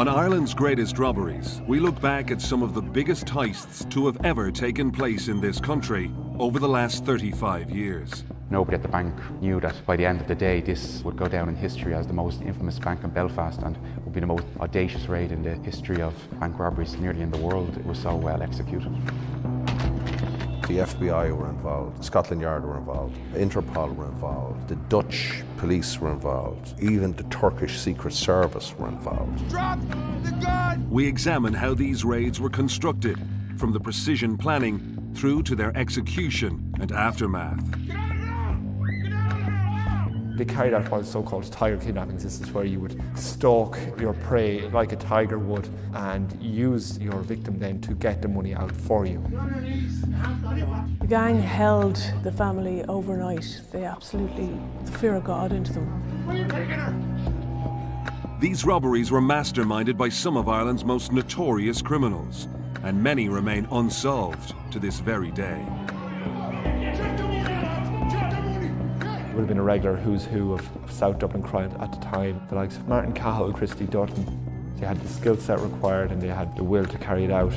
On Ireland's greatest robberies, we look back at some of the biggest heists to have ever taken place in this country over the last 35 years. Nobody at the bank knew that by the end of the day this would go down in history as the most infamous bank in Belfast and would be the most audacious raid in the history of bank robberies nearly in the world. It was so well executed. The FBI were involved, Scotland Yard were involved, Interpol were involved, the Dutch police were involved, even the Turkish Secret Service were involved. Drop the gun! We examine how these raids were constructed, from the precision planning through to their execution and aftermath. They carried out what is so-called tiger kidnappings. This is where you would stalk your prey like a tiger would and use your victim then to get the money out for you. The gang held the family overnight. They absolutely, the fear of God into them. These robberies were masterminded by some of Ireland's most notorious criminals, and many remain unsolved to this very day. Would have been a regular who's who of South Dublin crime at the time. The likes of Martin Cahill, Christy Dunne. They had the skill set required and they had the will to carry it out.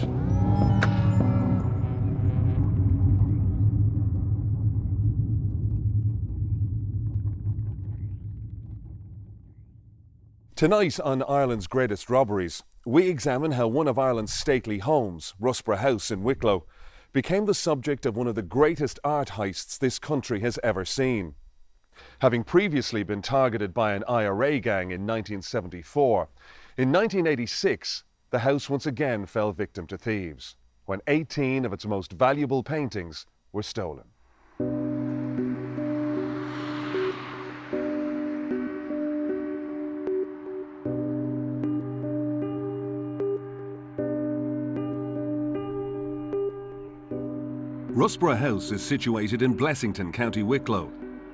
Tonight on Ireland's Greatest Robberies, we examine how one of Ireland's stately homes, Russborough House in Wicklow, became the subject of one of the greatest art heists this country has ever seen. Having previously been targeted by an IRA gang in 1974, in 1986 the house once again fell victim to thieves when 18 of its most valuable paintings were stolen. Russborough House is situated in Blessington, County Wicklow,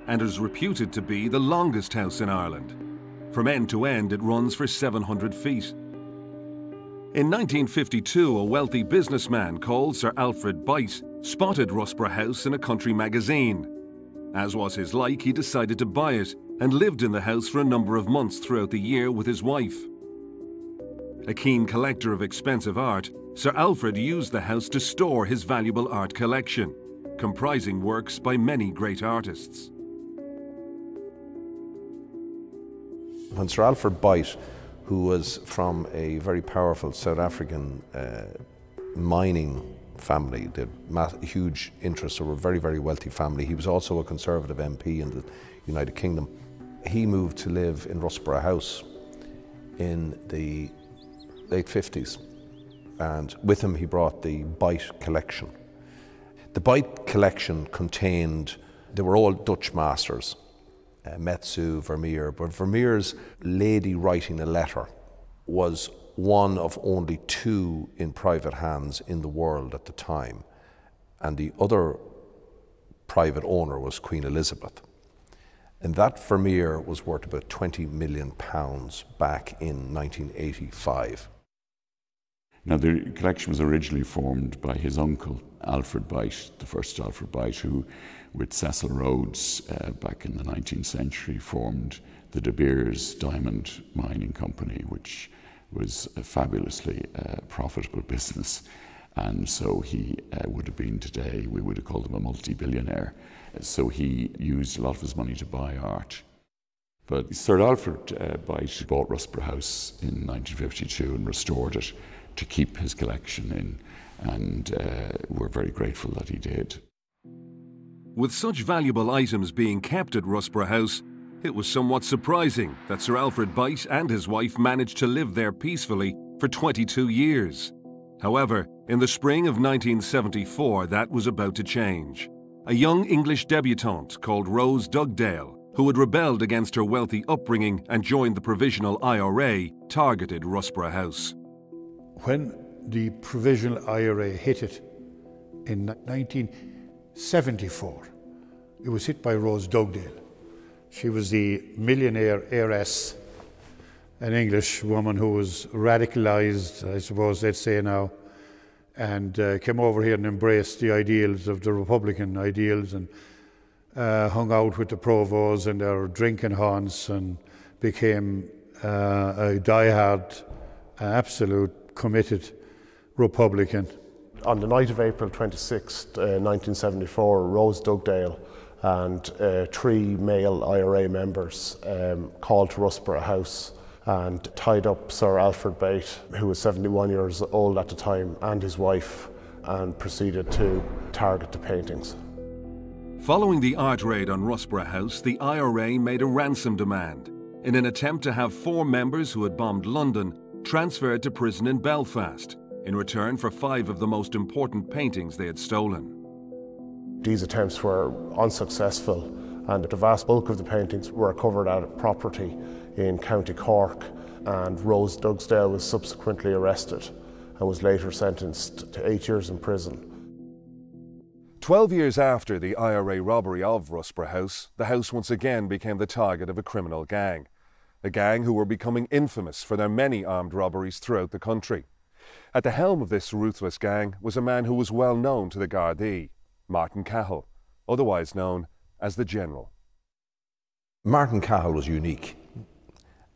and is reputed to be the longest house in Ireland. From end to end, it runs for 700 feet. In 1952, a wealthy businessman called Sir Alfred Beit spotted Russborough House in a country magazine. As was his like, he decided to buy it and lived in the house for a number of months throughout the year with his wife. A keen collector of expensive art, Sir Alfred used the house to store his valuable art collection, comprising works by many great artists. When Sir Alfred Beit, who was from a very powerful South African uh, mining family, the huge interests, were a very, very wealthy family. He was also a Conservative MP in the United Kingdom. He moved to live in Russborough House in the late 50s. And with him, he brought the Beit collection. The Beit collection contained, they were all Dutch masters uh, Metsu, Vermeer, but Vermeer's Lady Writing a Letter was one of only two in private hands in the world at the time, and the other private owner was Queen Elizabeth. And that Vermeer was worth about 20 million pounds back in 1985. Now, the collection was originally formed by his uncle, Alfred Beit, the first Alfred Beit, who, with Cecil Rhodes uh, back in the 19th century, formed the De Beers Diamond Mining Company, which was a fabulously uh, profitable business. And so he uh, would have been today, we would have called him a multi billionaire. So he used a lot of his money to buy art. But Sir Alfred uh, bought Russborough House in 1952 and restored it to keep his collection in and uh, we're very grateful that he did. With such valuable items being kept at Russborough House, it was somewhat surprising that Sir Alfred Beit and his wife managed to live there peacefully for 22 years. However, in the spring of 1974, that was about to change. A young English debutante called Rose Dugdale, who had rebelled against her wealthy upbringing and joined the Provisional IRA, targeted Russborough House. When the provisional IRA hit it in 1974. It was hit by Rose Dugdale. She was the millionaire heiress, an English woman who was radicalized, I suppose they'd say now, and uh, came over here and embraced the ideals of the Republican ideals and uh, hung out with the provos and their drinking haunts and became uh, a diehard absolute committed Republican. On the night of April 26, uh, 1974, Rose Dugdale and uh, three male IRA members um, called to Russborough House and tied up Sir Alfred Beit, who was 71 years old at the time, and his wife, and proceeded to target the paintings. Following the art raid on Russborough House, the IRA made a ransom demand in an attempt to have four members who had bombed London transferred to prison in Belfast in return for five of the most important paintings they had stolen. These attempts were unsuccessful, and the vast bulk of the paintings were recovered at property in County Cork, and Rose Dugdale was subsequently arrested and was later sentenced to eight years in prison. Twelve years after the IRA robbery of Russborough House, the house once again became the target of a criminal gang. A gang who were becoming infamous for their many armed robberies throughout the country. At the helm of this ruthless gang was a man who was well known to the Gardaí, Martin Cahill, otherwise known as the General. Martin Cahill was unique,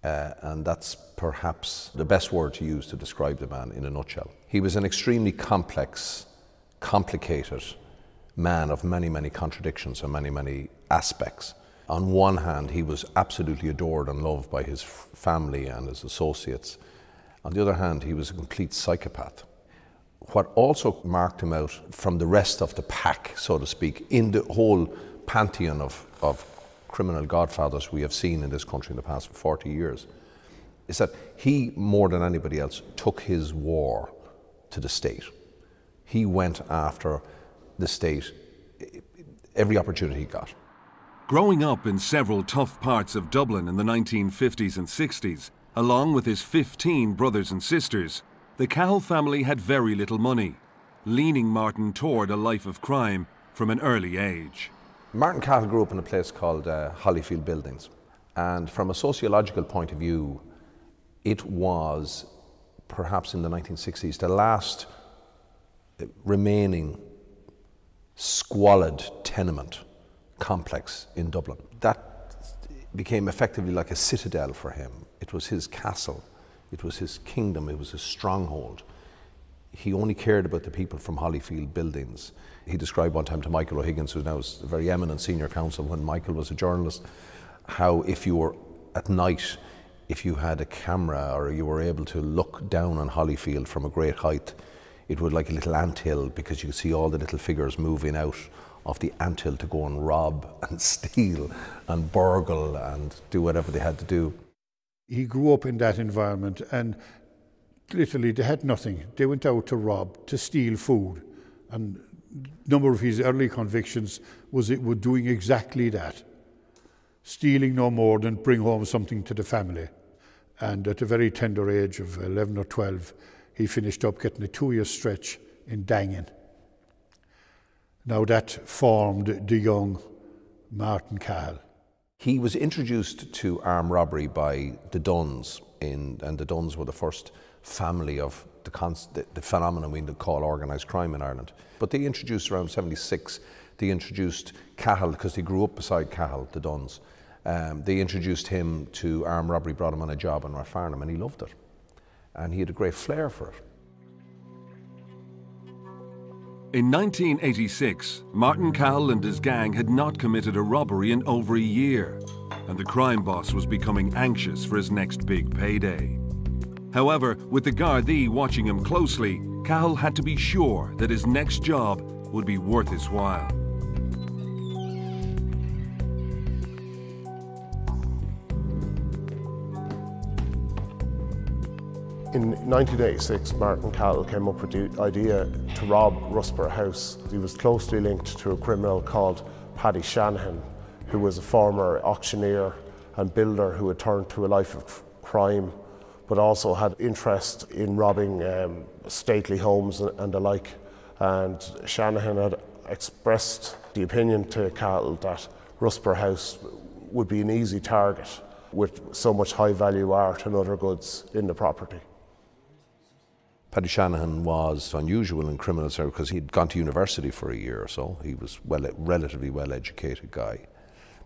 uh, and that's perhaps the best word to use to describe the man in a nutshell. He was an extremely complex, complicated man of many, many contradictions and many, many aspects. On one hand, he was absolutely adored and loved by his family and his associates. On the other hand, he was a complete psychopath. What also marked him out from the rest of the pack, so to speak, in the whole pantheon of, of criminal godfathers we have seen in this country in the past 40 years, is that he, more than anybody else, took his war to the state. He went after the state every opportunity he got. Growing up in several tough parts of Dublin in the 1950s and 60s, along with his 15 brothers and sisters, the Cahill family had very little money, leaning Martin toward a life of crime from an early age. Martin Cahill grew up in a place called uh, Hollyfield Buildings. And from a sociological point of view, it was perhaps in the 1960s the last remaining squalid tenement complex in Dublin. That became effectively like a citadel for him. It was his castle, it was his kingdom, it was his stronghold. He only cared about the people from Hollyfield buildings. He described one time to Michael O'Higgins, who's now is a very eminent senior counsel when Michael was a journalist, how if you were at night, if you had a camera or you were able to look down on Hollyfield from a great height, it would like a little anthill because you could see all the little figures moving out of the anthill to go and rob and steal and burgle and do whatever they had to do. He grew up in that environment and literally they had nothing. They went out to rob, to steal food. And a number of his early convictions was it were doing exactly that. Stealing no more than bring home something to the family. And at a very tender age of 11 or 12, he finished up getting a two-year stretch in Daingean. Now that formed the young Martin Cahill. He was introduced to armed robbery by the Dunnes, in, and the Dunnes were the first family of the, the, the phenomenon we call organised crime in Ireland. But they introduced around 76, they introduced Cahill, because he grew up beside Cahill, the Dunnes. Um, they introduced him to armed robbery, brought him on a job in Rathfarnham, and he loved it. And he had a great flair for it. In 1986, Martin Cahill and his gang had not committed a robbery in over a year, and the crime boss was becoming anxious for his next big payday. However, with the Gardaí watching him closely, Cahill had to be sure that his next job would be worth his while. In 1986, Martin Cahill came up with the idea to rob Russborough House. He was closely linked to a criminal called Paddy Shanahan, who was a former auctioneer and builder who had turned to a life of crime, but also had interest in robbing um, stately homes and, the like. And Shanahan had expressed the opinion to Cahill that Russborough House would be an easy target with so much high value art and other goods in the property. Paddy Shanahan was unusual in criminal service because he'd gone to university for a year or so. He was well, relatively well-educated guy,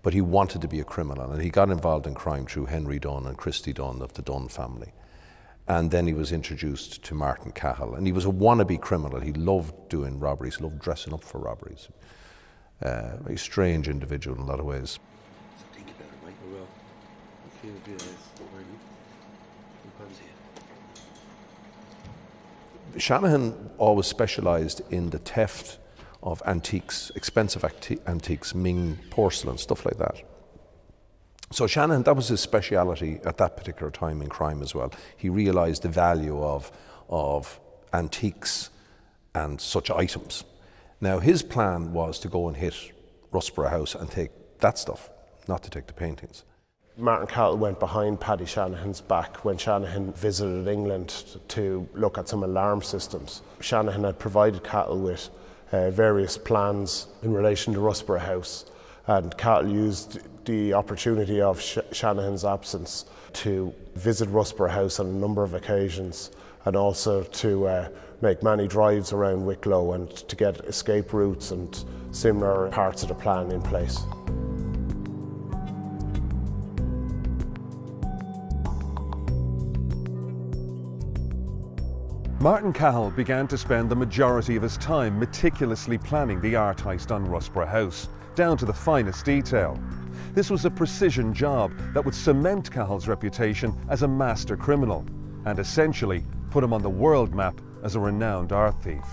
but he wanted to be a criminal, and he got involved in crime through Henry Dunne and Christy Dunne of the Dunne family. And then he was introduced to Martin Cahill, and he was a wannabe criminal. He loved doing robberies, loved dressing up for robberies. Uh, a strange individual in a lot of ways. Think about it, mate. I will. I feel a bit Shanahan always specialised in the theft of antiques, expensive antiques, Ming porcelain, stuff like that. So Shanahan, that was his speciality at that particular time in crime as well. He realised the value of, of antiques and such items. Now his plan was to go and hit Russborough House and take that stuff, not to take the paintings. Martin Cahill went behind Paddy Shanahan's back when Shanahan visited England to look at some alarm systems. Shanahan had provided Cahill with uh, various plans in relation to Russborough House, and Cahill used the opportunity of Sh Shanahan's absence to visit Russborough House on a number of occasions and also to uh, make many drives around Wicklow and to get escape routes and similar parts of the plan in place. Martin Cahill began to spend the majority of his time meticulously planning the art heist on Russborough House, down to the finest detail. This was a precision job that would cement Cahill's reputation as a master criminal and essentially put him on the world map as a renowned art thief.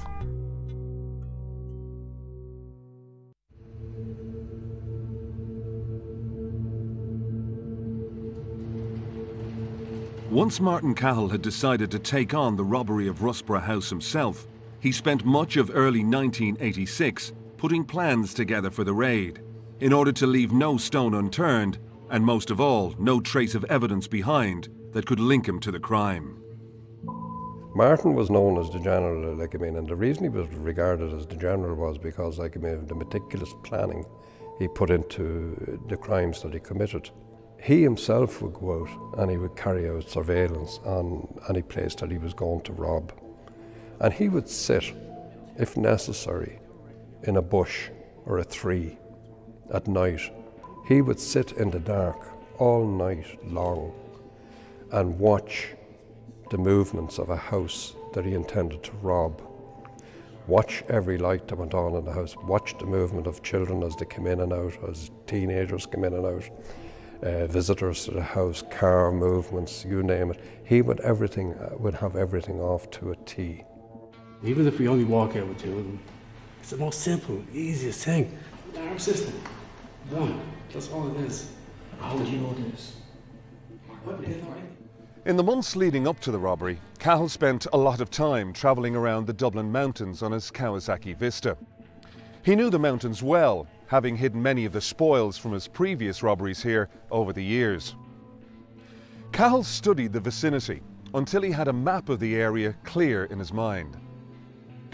Once Martin Cahill had decided to take on the robbery of Russborough House himself, he spent much of early 1986 putting plans together for the raid, in order to leave no stone unturned, and most of all, no trace of evidence behind that could link him to the crime. Martin was known as the general, like I mean, and the reason he was regarded as the general was because, like I mean, the meticulous planning he put into the crimes that he committed. He himself would go out and he would carry out surveillance on any place that he was going to rob. And he would sit, if necessary, in a bush or a tree at night. He would sit in the dark all night long and watch the movements of a house that he intended to rob. Watch every light that went on in the house. Watch the movement of children as they came in and out, as teenagers came in and out uh, visitors to the house, car movements, you name it. He would everything uh, would have everything off to a T. Even if we only walk out with two of them, it's the most simple, easiest thing. Alarm system. Done. That's all it is. How would you know this? In the months leading up to the robbery, Cahill spent a lot of time travelling around the Dublin mountains on his Kawasaki Vista. He knew the mountains well having hidden many of the spoils from his previous robberies here over the years. Cahill studied the vicinity until he had a map of the area clear in his mind.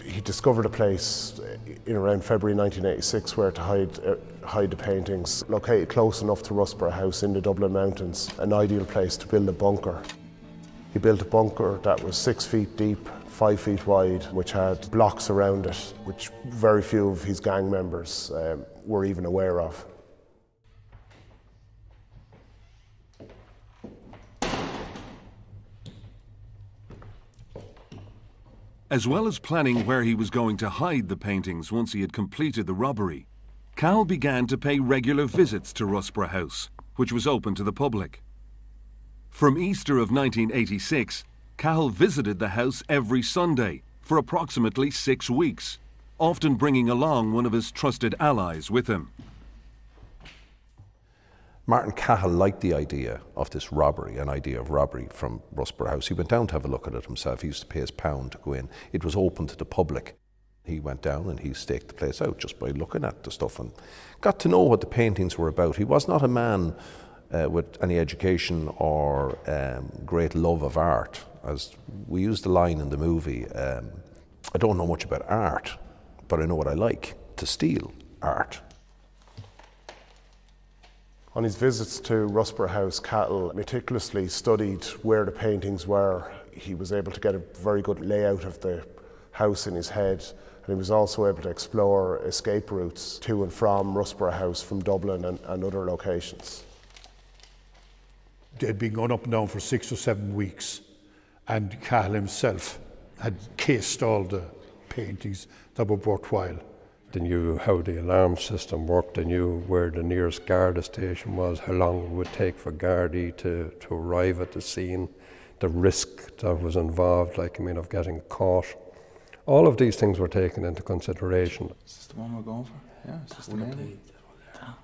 He discovered a place in around February 1986 where to hide, uh, hide the paintings, located close enough to Russborough House in the Dublin Mountains, an ideal place to build a bunker. He built a bunker that was six feet deep five feet wide, which had blocks around it, which very few of his gang members um, were even aware of. As well as planning where he was going to hide the paintings once he had completed the robbery, Cahill began to pay regular visits to Russborough House, which was open to the public. From Easter of 1986, Cahill visited the house every Sunday for approximately six weeks, often bringing along one of his trusted allies with him. Martin Cahill liked the idea of this robbery, an idea of robbery from Russborough House. He went down to have a look at it himself. He used to pay his pound to go in. It was open to the public. He went down and he staked the place out just by looking at the stuff and got to know what the paintings were about. He was not a man uh, with any education or um, great love of art as we use the line in the movie, um, I don't know much about art, but I know what I like to steal art. On his visits to Russborough House, Cahill meticulously studied where the paintings were. He was able to get a very good layout of the house in his head, and he was also able to explore escape routes to and from Russborough House from Dublin and, and other locations. They'd been going up and down for six or seven weeks And Cahill himself had cased all the paintings that were worthwhile. They knew how the alarm system worked, they knew where the nearest Garda station was, how long it would take for Gardaí to, to arrive at the scene, the risk that was involved, like, I mean, of getting caught. All of these things were taken into consideration. Is this the one we're going for? Yeah, is this the main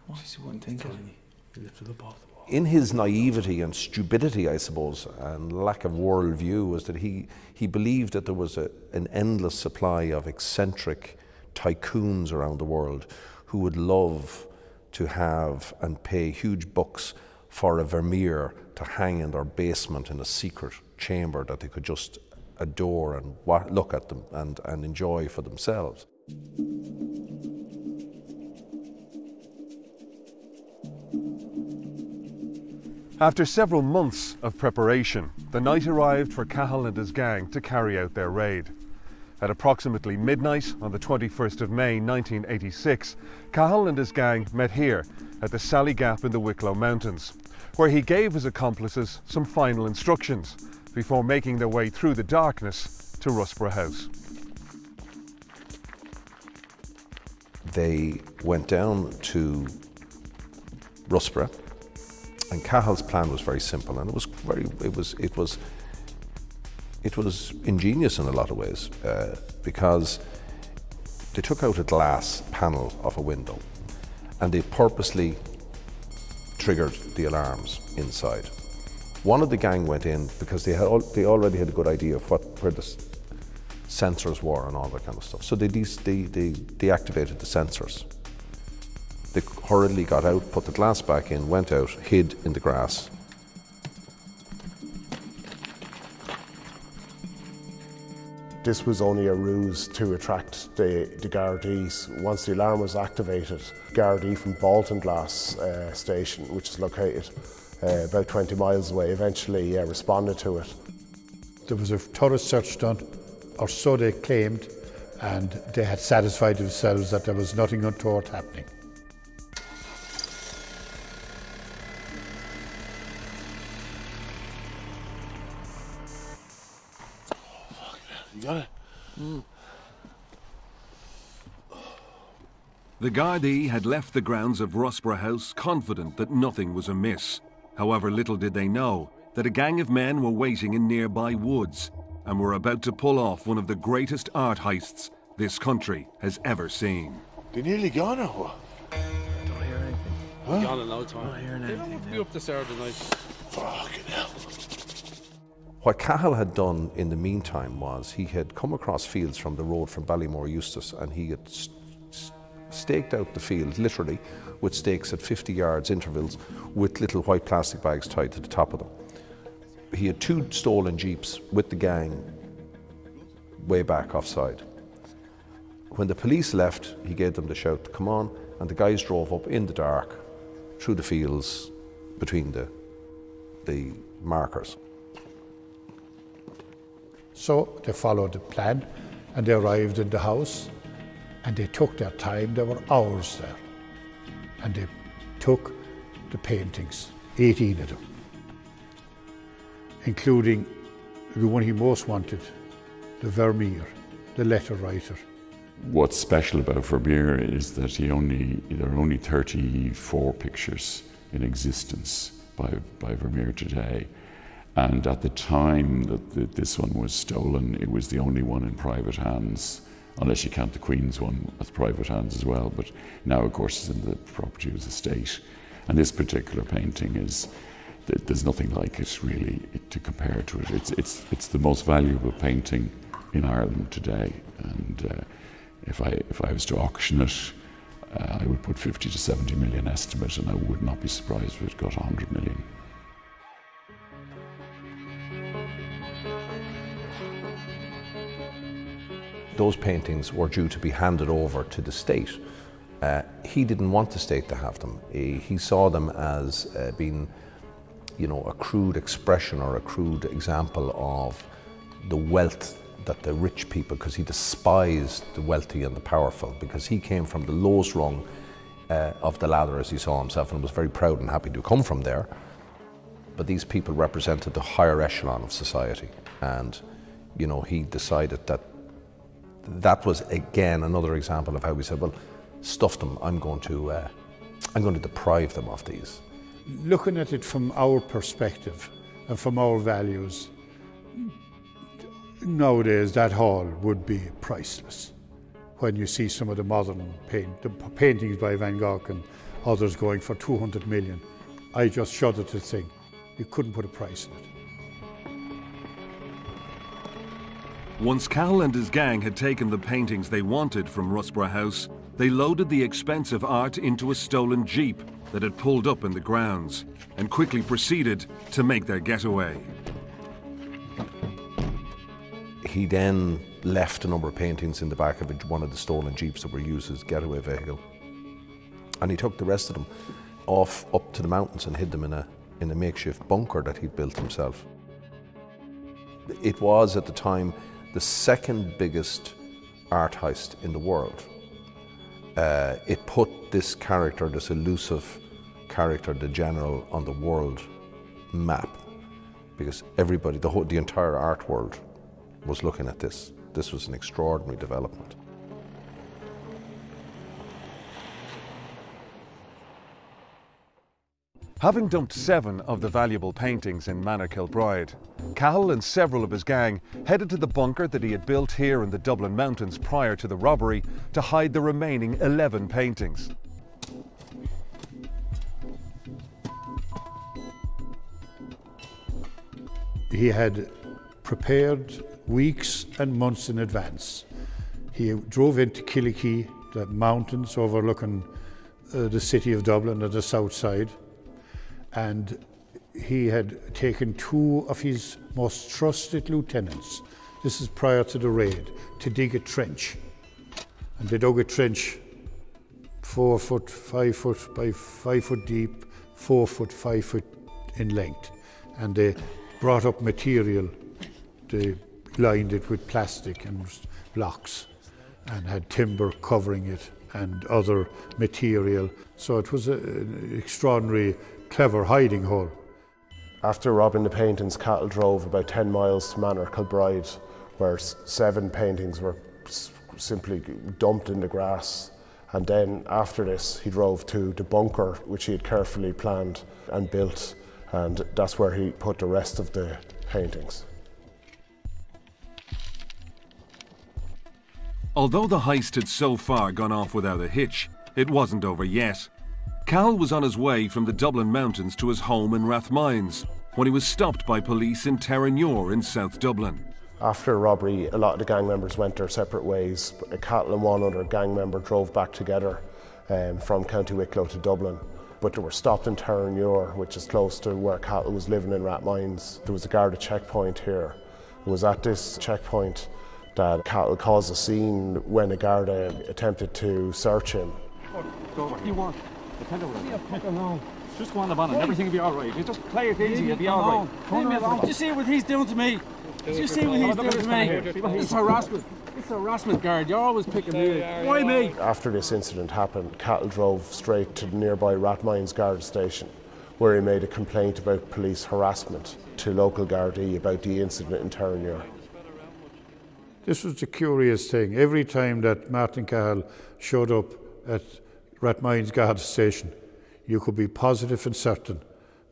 Jeez, you wouldn't think of it. In his naivety and stupidity, I suppose, and lack of worldview, was that he, he believed that there was a, an endless supply of eccentric tycoons around the world who would love to have and pay huge bucks for a Vermeer to hang in their basement in a secret chamber that they could just adore and look at them and, and enjoy for themselves. After several months of preparation, the night arrived for Cahill and his gang to carry out their raid. At approximately midnight on the 21st of May 1986, Cahill and his gang met here at the Sally Gap in the Wicklow Mountains, where he gave his accomplices some final instructions before making their way through the darkness to Russborough House. They went down to Russborough, and Cahill's plan was very simple, and it was very, it was, it was, it was ingenious in a lot of ways, uh, because they took out a glass panel of a window, and they purposely triggered the alarms inside. One of the gang went in because they had they already had a good idea of what where the sensors were and all that kind of stuff. So they they, they deactivated the sensors. They hurriedly got out, put the glass back in, went out, hid in the grass. This was only a ruse to attract the, the Gardaís. Once the alarm was activated, Gardaí from Baltinglass uh, station, which is located uh, about 20 miles away, eventually uh, responded to it. There was a thorough search done, or so they claimed, and they had satisfied themselves that there was nothing untoward happening. The Gardaí had left the grounds of Russborough House confident that nothing was amiss. However, little did they know that a gang of men were waiting in nearby woods and were about to pull off one of the greatest art heists this country has ever seen. They nearly gone or what? Don't hear anything. Huh? Gone in no time. Not hearing They don't anything have to be up this hour of the night. Fucking hell. What Cahill had done in the meantime was he had come across fields from the road from Ballymore Eustace and he had s- s- staked out the field, literally, with stakes at 50 yards intervals with little white plastic bags tied to the top of them. He had two stolen jeeps with the gang way back offside. When the police left, he gave them the shout to come on, and the guys drove up in the dark through the fields between the, the markers. So they followed the plan and they arrived in the house and they took their time. There were hours there. And they took the paintings, 18 of them, including the one he most wanted, the Vermeer, the letter writer. What's special about Vermeer is that he only there are only 34 pictures in existence by, by Vermeer today. And at the time that the, this one was stolen, it was the only one in private hands, unless you count the Queen's one as private hands as well. But now, of course, it's in the property of the state. And this particular painting is, there's nothing like it really to compare to it. It's, it's, it's the most valuable painting in Ireland today. And uh, if, I, if I was to auction it, uh, I would put 50 to 70 million estimate, and I would not be surprised if it got 100 million. Those paintings were due to be handed over to the state. Uh, he didn't want the state to have them. He, he saw them as uh, being, you know, a crude expression or a crude example of the wealth that the rich people, because he despised the wealthy and the powerful, because he came from the lowest rung uh, of the ladder as he saw himself and was very proud and happy to come from there. but these people represented the higher echelon of society. And, you know, he decided that that was again another example of how we said, well, stuff them, I'm going to, uh, I'm going to deprive them of these. Looking at it from our perspective and from our values, nowadays that hall would be priceless. When you see some of the modern paint, the paintings by Van Gogh and others going for 200 million, I just shudder to think you couldn't put a price on it. Once Cahill and his gang had taken the paintings they wanted from Russborough House, they loaded the expensive art into a stolen jeep that had pulled up in the grounds and quickly proceeded to make their getaway. He then left a number of paintings in the back of one of the stolen jeeps that were used as a getaway vehicle. And he took the rest of them off up to the mountains and hid them in a, in a makeshift bunker that he'd built himself. It was at the time the second biggest art heist in the world. Uh, it put this character, this elusive character, the general, on the world map because everybody, the, whole, the entire art world was looking at this. This was an extraordinary development. Having dumped seven of the valuable paintings in Manor Kilbride, Cahill and several of his gang headed to the bunker that he had built here in the Dublin Mountains prior to the robbery to hide the remaining 11 paintings. He had prepared weeks and months in advance. He drove into Killikee, the mountains overlooking uh, the city of Dublin at the south side and he had taken two of his most trusted lieutenants, this is prior to the raid, to dig a trench. And they dug a trench four foot, five foot by five foot deep, four foot, five foot in length. And they brought up material, they lined it with plastic and blocks and had timber covering it and other material. So it was an extraordinary clever hiding hole. After robbing the paintings, Cahill drove about 10 miles to Manor Kilbride, where seven paintings were simply dumped in the grass. And then after this, he drove to the bunker, which he had carefully planned and built, and that's where he put the rest of the paintings. Although the heist had so far gone off without a hitch, it wasn't over yet. Cahill was on his way from the Dublin mountains to his home in Rathmines when he was stopped by police in Terenure in South Dublin. After a robbery, a lot of the gang members went their separate ways. Cahill and one other gang member drove back together um, from County Wicklow to Dublin. But they were stopped in Terenure, which is close to where Cahill was living in Rathmines. There was a Garda checkpoint here. It was at this checkpoint that Cahill caused a scene when a Garda attempted to search him. What do you want? Depend on what Just go on the van and everything will be alright. You just play it easy, it'll be alright. Leave me alone. Do you see what he's doing to me? Do you see what he's doing to me? It's harassment. It's harassment, guard. You're always picking me. Why me? After this incident happened, Cahill drove straight to the nearby Rathmines Guard station, where he made a complaint about police harassment to local Gardaí about the incident in Terenure. This was the curious thing. Every time that Martin Cahill showed up at Rathmines Guard Station, you could be positive and certain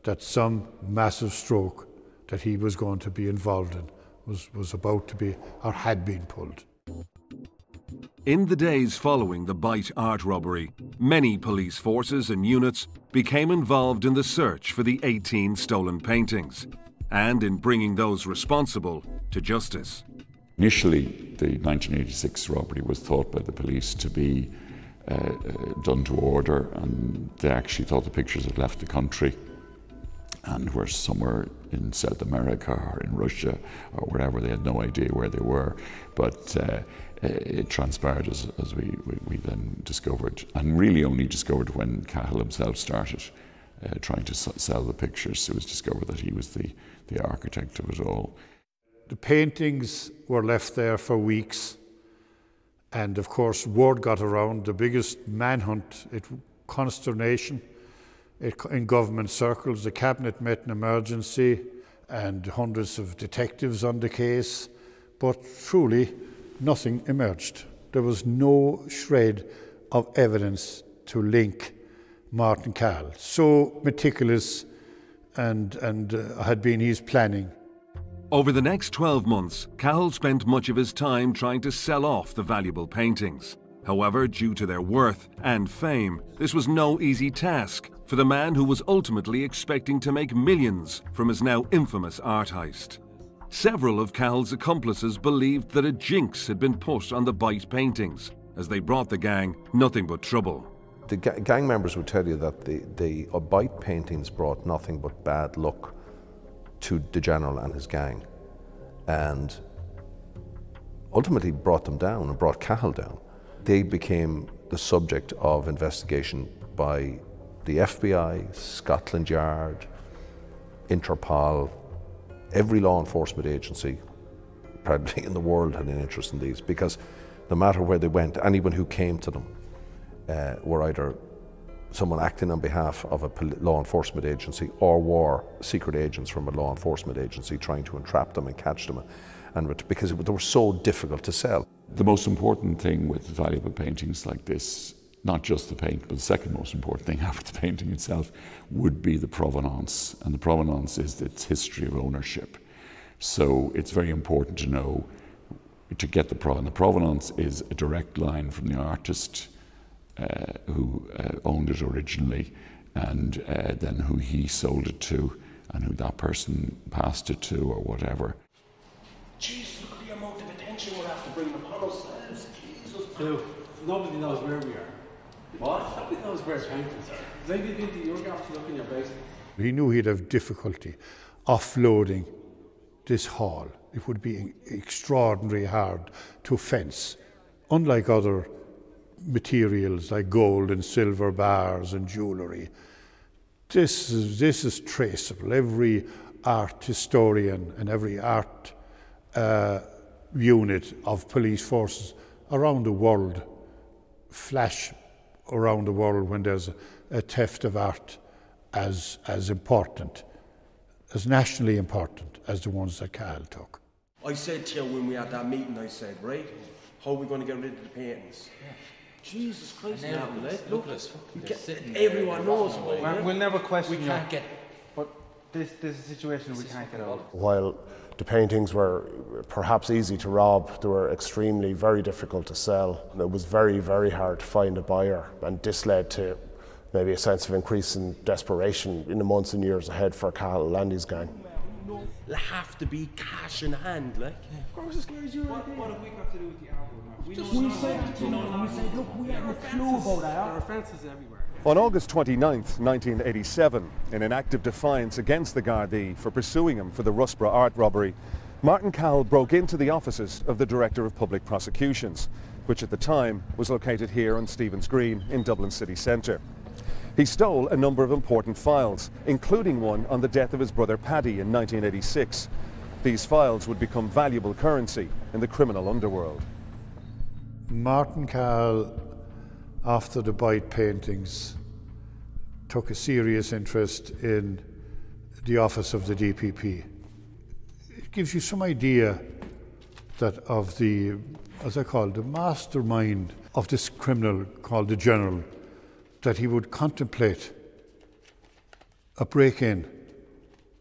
that some massive stroke that he was going to be involved in was, was about to be or had been pulled. In the days following the Beit art robbery, many police forces and units became involved in the search for the 18 stolen paintings and in bringing those responsible to justice. Initially, the 1986 robbery was thought by the police to be uh, uh, done to order, and they actually thought the pictures had left the country and were somewhere in South America or in Russia or wherever. They had no idea where they were, but uh, it transpired as, as we, we, we, then discovered, and really only discovered when Cahill himself started uh, trying to sell the pictures. It was discovered that he was the, the architect of it all. The paintings were left there for weeks and of course, word got around, the biggest manhunt, it, consternation. it, in government circles. The cabinet met in emergency and hundreds of detectives on the case, but truly nothing emerged. There was no shred of evidence to link Martin Cahill. So meticulous and, and uh, had been his planning. Over the next 12 months, Cahill spent much of his time trying to sell off the valuable paintings. However, due to their worth and fame, this was no easy task for the man who was ultimately expecting to make millions from his now infamous art heist. Several of Cahill's accomplices believed that a jinx had been put on the Beit paintings, as they brought the gang nothing but trouble. The ga gang members would tell you that the, the uh, Beit paintings brought nothing but bad luck to the general and his gang, and ultimately brought them down and brought Cahill down. They became the subject of investigation by the FBI, Scotland Yard, Interpol, every law enforcement agency probably in the world had an interest in these because no matter where they went, anyone who came to them uh, were either someone acting on behalf of a law enforcement agency or war secret agents from a law enforcement agency trying to entrap them and catch them and because they were so difficult to sell. The most important thing with valuable paintings like this not just the paint, but the second most important thing after the painting itself would be the provenance. And the provenance is its history of ownership. So it's very important to know to get the provenance. The provenance is a direct line from the artist who uh, owned it originally and uh, then who he sold it to and who that person passed it to or whatever. Jesus, look at the amount of attention we'll have to bring upon ourselves. Jesus. Nobody knows where we are. What? Nobody knows where paintings are. Maybe been to your gaff to look in your basement. He knew he'd have difficulty offloading this hall. It would be extraordinarily hard to fence. Unlike other materials like gold and silver bars and jewellery, this is, this is traceable. Every art historian and every art uh, unit of police forces around the world flash around the world when there's a, theft of art as, as important, as nationally important as the ones that Cahill took. I said to you when we had that meeting, I said, right, how are we going to get rid of the paintings? Yeah. Jesus Christ, now, look, look, look everyone knows. We'll, we'll never question we can't get, but this, this is a situation we can't get out While the paintings were perhaps easy to rob, they were extremely, very difficult to sell. And it was very, very hard to find a buyer, and this led to maybe a sense of increasing desperation in the months and years ahead for Cahill Landy's gang. It'll have to be cash in hand, like. Yeah. Of course, it's your what, what have we got to do with the album? We, we said, you know, we said, look, we have a clue about that. There are fences everywhere. On August 29, 1987, in an act of defiance against the Gardaí for pursuing him for the Russborough art robbery, Martin Cahill broke into the offices of the Director of Public Prosecutions, which at the time was located here on Stephen's Green in Dublin city centre. He stole a number of important files, including one on the death of his brother Paddy in 1986. These files would become valuable currency in the criminal underworld. Martin Cahill after the Beit paintings, took a serious interest in the office of the DPP. It gives you some idea that of the, as I call it, the mastermind of this criminal called the General, that he would contemplate a break in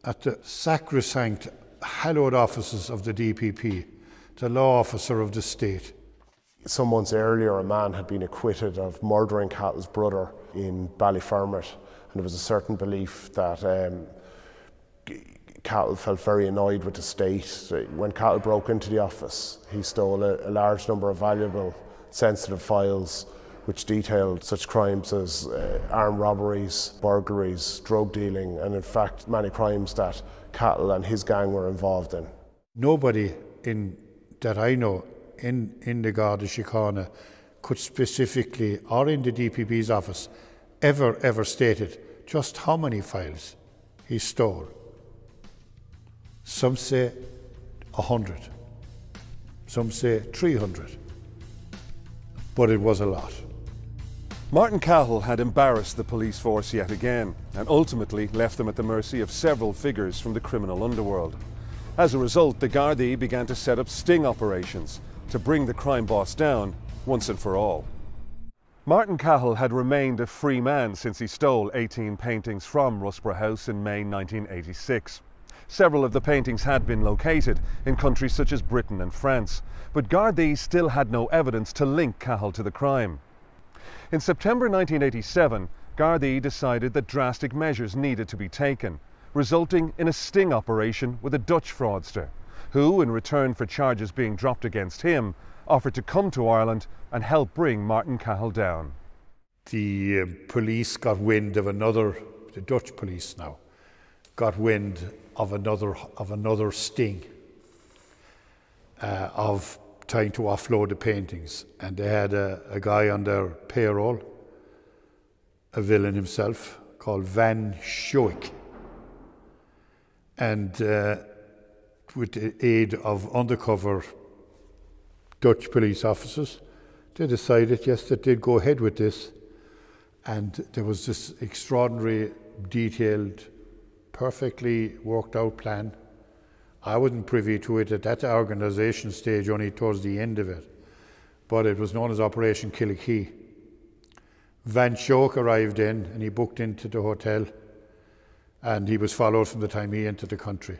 at the sacrosanct, hallowed offices of the DPP, the law officer of the state some months earlier, a man had been acquitted of murdering Cahill's brother in Ballyfermot, and there was a certain belief that um, Cahill felt very annoyed with the state. When Cahill broke into the office, he stole a, a large number of valuable, sensitive files which detailed such crimes as uh, armed robberies, burglaries, drug dealing, and in fact, many crimes that Cahill and his gang were involved in. Nobody in that I know in, in the Garda Síochána could specifically, or in the DPP's office, ever, ever stated just how many files he stole. Some say 100, some say 300, but it was a lot. Martin Cahill had embarrassed the police force yet again and ultimately left them at the mercy of several figures from the criminal underworld. As a result, the Gardaí began to set up sting operations to bring the crime boss down once and for all. Martin Cahill had remained a free man since he stole 18 paintings from Russborough House in May 1986. Several of the paintings had been located in countries such as Britain and France, but Gardaí still had no evidence to link Cahill to the crime. In September 1987, Gardaí decided that drastic measures needed to be taken, resulting in a sting operation with a Dutch fraudster, who, in return for charges being dropped against him, offered to come to Ireland and help bring Martin Cahill down. The uh, police got wind of another, the Dutch police now, got wind of another, of another sting uh, of trying to offload the paintings. And they had a, a guy on their payroll, a villain himself, called Van Schoik. And uh, with the aid of undercover Dutch police officers, they decided, yes, that they'd go ahead with this. And there was this extraordinary, detailed, perfectly worked out plan. I wasn't privy to it at that organisation stage, only towards the end of it. But it was known as Operation Killikee. Van Schoik arrived in and he booked into the hotel and he was followed from the time he entered the country.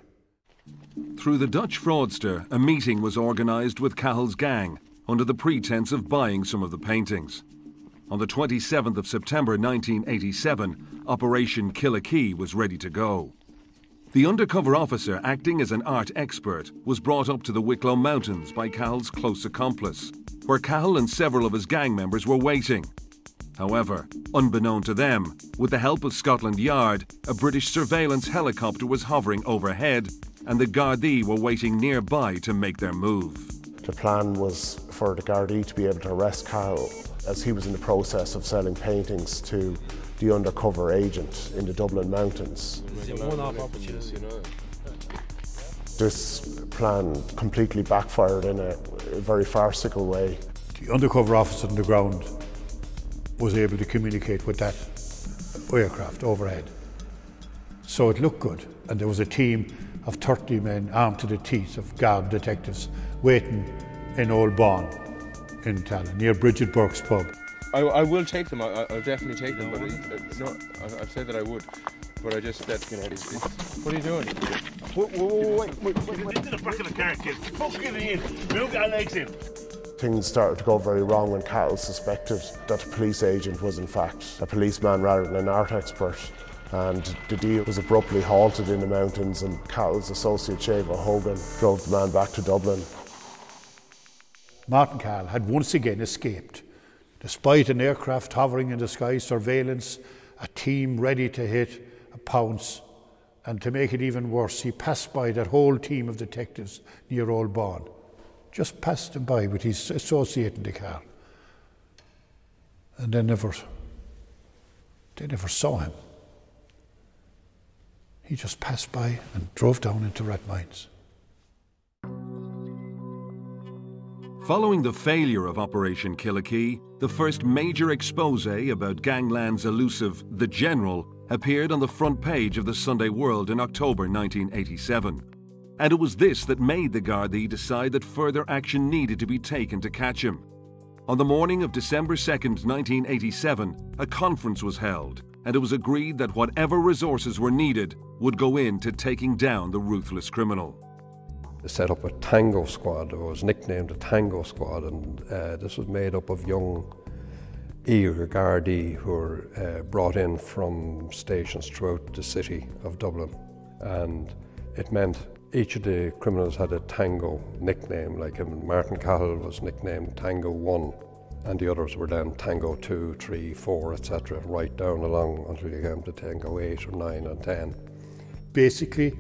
Through the Dutch fraudster, a meeting was organised with Cahill's gang under the pretense of buying some of the paintings. On the 27th of September 1987, Operation Killikee was ready to go. The undercover officer acting as an art expert was brought up to the Wicklow Mountains by Cahill's close accomplice, where Cahill and several of his gang members were waiting. However, unbeknown to them, with the help of Scotland Yard, a British surveillance helicopter was hovering overhead and the Gardaí were waiting nearby to make their move. The plan was for the Gardaí to be able to arrest Cahill as he was in the process of selling paintings to the undercover agent in the Dublin mountains. This plan completely backfired in a very farcical way. The undercover officer on the ground was able to communicate with that aircraft overhead. So it looked good, and there was a team of 30 men armed to the teeth of guard detectives waiting in Old Bawn in Tallaght, near Bridget Burke's pub. I, I will take them. I, will definitely take them. But no, I, have said that I would. But I just that you know, it's, it's, what are you doing? Wait, wait, wait, wait, wait. Into the back of the car, kid. Fucking in. Move our legs in. Things started to go very wrong when Cahill suspected that the police agent was in fact a policeman rather than an art expert and the deal was abruptly halted in the mountains and Cahill's associate Shavo Hogan drove the man back to Dublin. Martin Cahill had once again escaped. Despite an aircraft hovering in the sky, surveillance, a team ready to hit, a pounce, and to make it even worse, he passed by that whole team of detectives near Old Bawn. Just passed them by with his associate in the car. And they never, they never saw him. He just passed by and drove down into Rathmines. Following the failure of Operation Killikee, the first major expose about gangland's elusive The General appeared on the front page of the Sunday World in October 1987. And it was this that made the Gardaí decide that further action needed to be taken to catch him. On the morning of December 2, 1987, a conference was held and it was agreed that whatever resources were needed would go into taking down the ruthless criminal. They set up a tango squad, it was nicknamed the Tango Squad, and uh, this was made up of young eager Gardaí who were uh, brought in from stations throughout the city of Dublin. And it meant each of the criminals had a tango nickname, like Martin Cahill was nicknamed Tango 1 and the others were then Tango 2, 3, 4, etc., right down along until you came to Tango 8 or 9 and 10. Basically,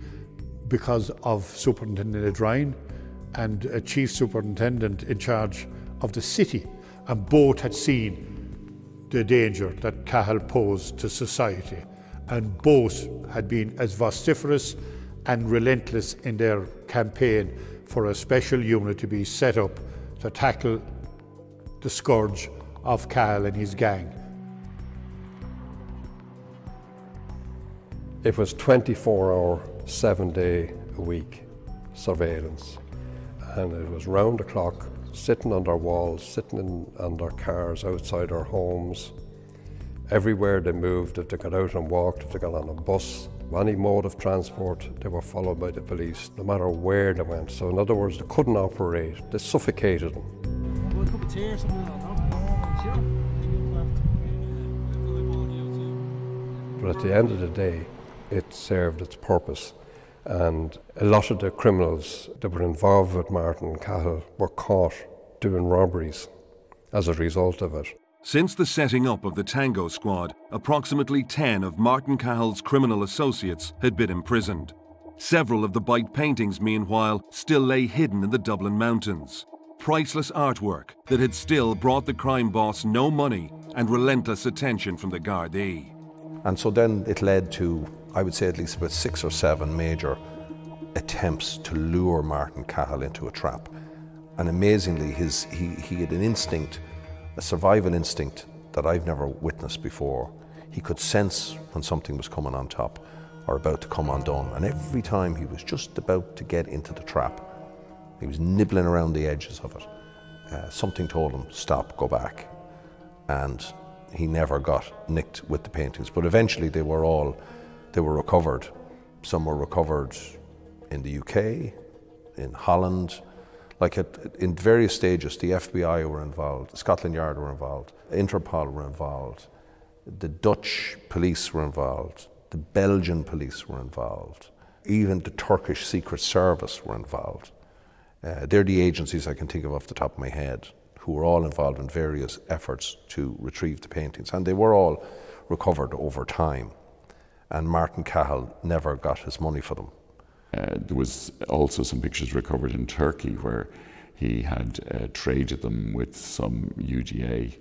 because of Superintendent Ryan and a chief superintendent in charge of the city, and both had seen the danger that Cahill posed to society, and both had been as vociferous and relentless in their campaign for a special unit to be set up to tackle the scourge of Cahill and his gang. It was 24 hour, seven day a week surveillance. And it was round the clock, sitting under walls, sitting in, under cars, outside our homes. Everywhere they moved, if they got out and walked, if they got on a bus, any mode of transport, they were followed by the police, no matter where they went. So, in other words, they couldn't operate, they suffocated them. But at the end of the day, it served its purpose. And a lot of the criminals that were involved with Martin Cahill were caught doing robberies as a result of it. Since the setting up of the Tango Squad, approximately 10 of Martin Cahill's criminal associates had been imprisoned. Several of the Beit paintings, meanwhile, still lay hidden in the Dublin mountains. Priceless artwork that had still brought the crime boss no money and relentless attention from the Gardaí. And so then it led to, I would say, at least about six or seven major attempts to lure Martin Cahill into a trap. And amazingly, his, he, he had an instinct, a survival instinct that I've never witnessed before. He could sense when something was coming on top or about to come undone. And every time he was just about to get into the trap, he was nibbling around the edges of it. Uh, something told him, stop, go back. And he never got nicked with the paintings. But eventually they were all, they were recovered. Some were recovered in the UK, in Holland, like at, in various stages, the FBI were involved, Scotland Yard were involved, Interpol were involved, the Dutch police were involved, the Belgian police were involved, even the Turkish Secret Service were involved. Uh, they're the agencies I can think of off the top of my head who were all involved in various efforts to retrieve the paintings, and they were all recovered over time. And Martin Cahill never got his money for them. Uh, there was also some pictures recovered in Turkey where he had uh, traded them with some UDA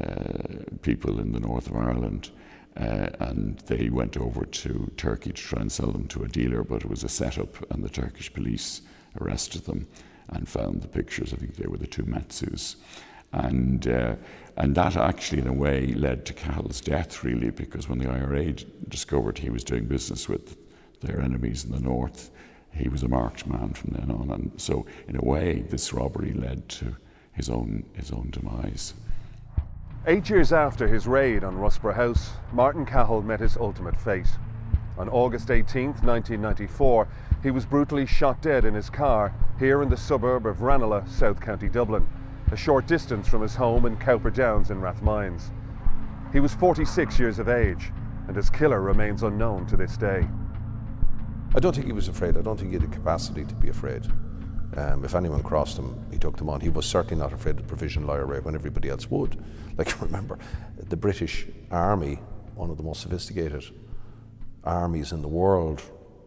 uh, people in the north of Ireland. Uh, and they went over to Turkey to try and sell them to a dealer, but it was a setup, and the Turkish police arrested them and found the pictures. I think they were the two Metsus. And, uh, and that actually, in a way, led to Cahill's death, really, because when the IRA discovered he was doing business with their enemies in the north, he was a marked man from then on. And so, in a way, this robbery led to his own, his own demise. Eight years after his raid on Russborough House, Martin Cahill met his ultimate fate. On August 18, 1994, he was brutally shot dead in his car here in the suburb of Ranelagh, South County Dublin, a short distance from his home in Cowper Downs in Rathmines. He was 46 years of age, and his killer remains unknown to this day. I don't think he was afraid. I don't think he had the capacity to be afraid. Um, if anyone crossed him, he took them on. He was certainly not afraid of provisional IRA when everybody else would. Like, remember, the British Army, one of the most sophisticated armies in the world,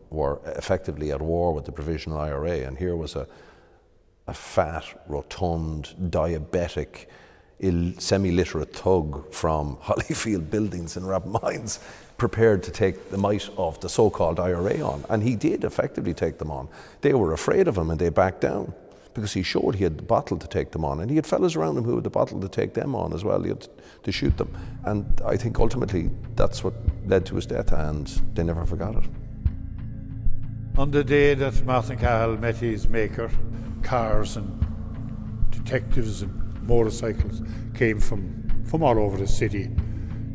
were effectively at war with the provisional IRA. And here was a, a fat, rotund, diabetic, semi literate thug from Hollyfield Buildings in Rathmines prepared to take the might of the so called IRA on. And he did effectively take them on. They were afraid of him and they backed down because he showed he had the bottle to take them on. And he had fellas around him who had the bottle to take them on as well. He had to shoot them. And I think ultimately that's what led to his death, and they never forgot it. On the day that Martin Cahill met his maker, cars and detectives and motorcycles came from, from all over the city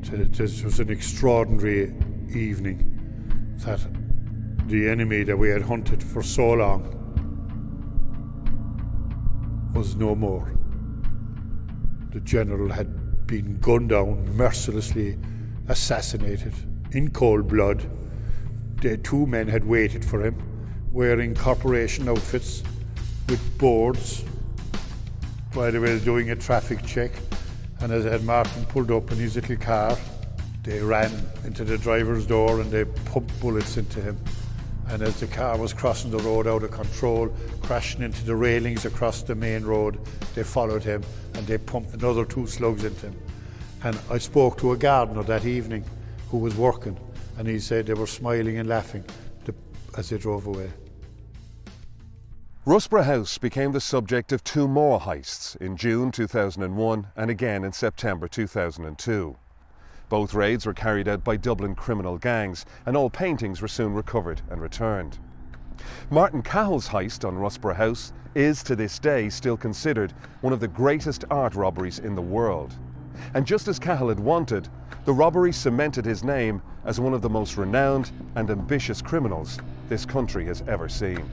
it was an extraordinary evening that the enemy that we had hunted for so long was no more. The general had been gunned down, mercilessly assassinated in cold blood. Two men had waited for him, wearing corporation outfits with boards while they were doing a traffic check. And as Ed Martin pulled up in his little car, they ran into the driver's door and they pumped bullets into him. And as the car was crossing the road out of control, crashing into the railings across the main road, they followed him and they pumped another two slugs into him. And I spoke to a gardener that evening who was working, and he said they were smiling and laughing as they drove away. Russborough House became the subject of two more heists in June 2001 and again in September 2002. Both raids were carried out by Dublin criminal gangs, and all paintings were soon recovered and returned. Martin Cahill's heist on Russborough House is to this day still considered one of the greatest art robberies in the world. And just as Cahill had wanted, the robbery cemented his name as one of the most renowned and ambitious criminals this country has ever seen.